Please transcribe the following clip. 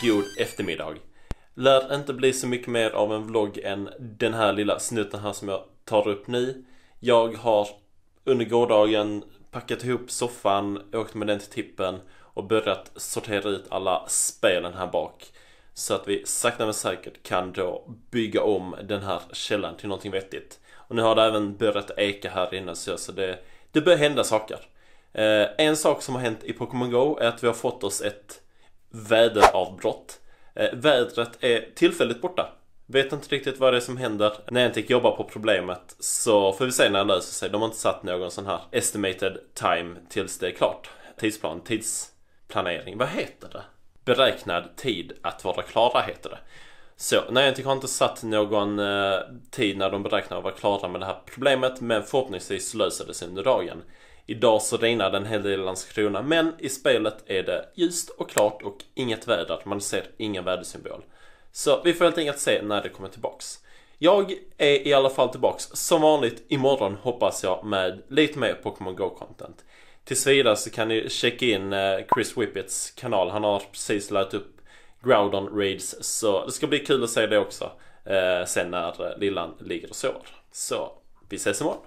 god eftermiddag. Lär inte bli så mycket mer av en vlogg än den här lilla snutten här som jag tar upp nu. Jag har under gårdagen packat ihop soffan, åkt med den till tippen och börjat sortera ut alla spelen här bak. Så att vi sakta men säkert kan då bygga om den här källan till någonting vettigt. Och nu har det även börjat eka här inne så det, det börjar hända saker. Eh, en sak som har hänt i Pokémon Go är att vi har fått oss ett väderavbrott. Eh, vädret är tillfälligt borta. Vet inte riktigt vad det är som händer. Niantic jobbar på problemet så får vi se när det löser sig. De har inte satt någon sån här estimated time tills det är klart. Tidsplan, tidsplanering, vad heter det? Beräknad tid att vara klara heter det. Så Niantic har inte satt någon eh, tid när de beräknar att vara klara med det här problemet men förhoppningsvis löser det sig under dagen. Idag så regnar det en hel del i Landskrona men i spelet är det ljust och klart och inget väder. Man ser ingen vädersymbol. Så vi får helt enkelt se när det kommer tillbaks. Jag är i alla fall tillbaks som vanligt imorgon hoppas jag med lite mer Pokémon Go-content. Tills vidare så kan ni checka in eh, Chris Whippets kanal. Han har precis lagt upp Groudon Raids så det ska bli kul att se det också. Eh, sen när eh, lillan ligger och sover. Så vi ses imorgon.